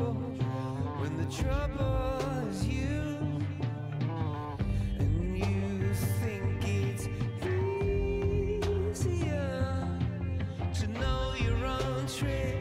trouble when the trouble is you. And you think it's easier to know your own trick.